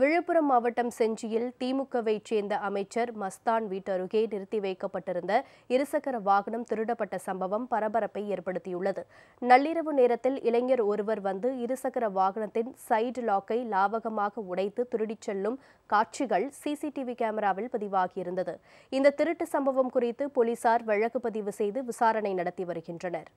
விழுப்புரம் மாவட்டம் செஞ்சியில் திமுகவைச் சேர்ந்த அமைச்சர் மஸ்தான் வீட்டு அருகே நிறுத்தி வைக்கப்பட்டிருந்த இருசக்கர வாகனம் திருடப்பட்ட சம்பவம் பரபரப்பை ஏற்படுத்தியுள்ளது. நள்ளிரவு நேரத்தில் இளைஞர் ஒருவர் வந்து இருசக்கர வாகனத்தின் சைடு லாக்கை லாவகமாக உடைத்து திருடிச் செல்லும் காட்சிகள் சிசிடிவி கேமராவில் பதிவாகியிருந்தது. இந்த திருட்டு சம்பவம் குறித்து போலீசார் வழக்கு பதிவு செய்து விசாரணை நடத்தி வருகின்றனர்.